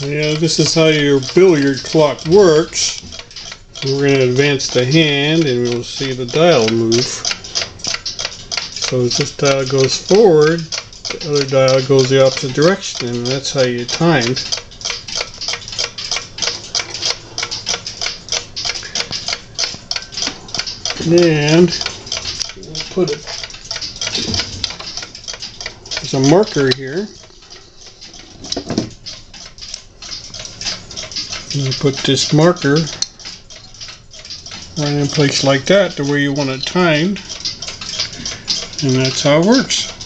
Yeah, this is how your billiard clock works. We're going to advance the hand and we'll see the dial move. So as this dial goes forward, the other dial goes the opposite direction and that's how you time. And we'll put it, there's a marker here. You put this marker right in place like that, the way you want it timed, and that's how it works.